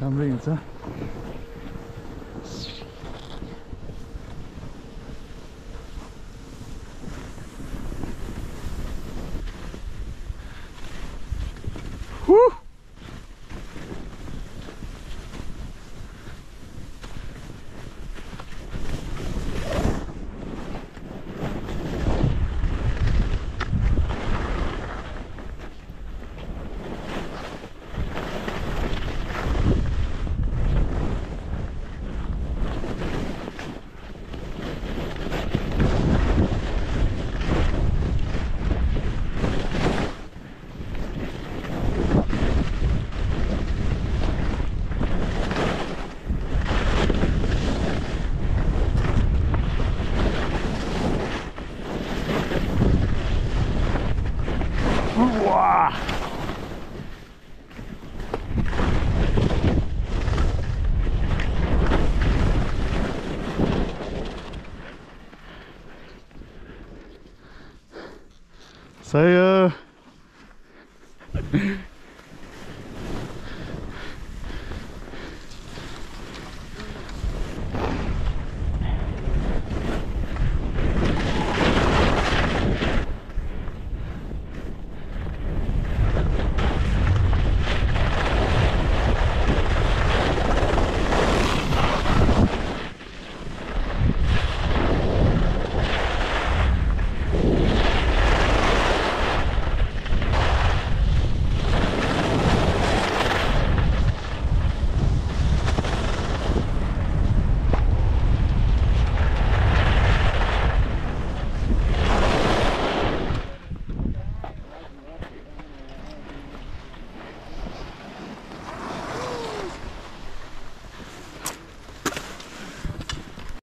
Там двигается. Whew! わさよう。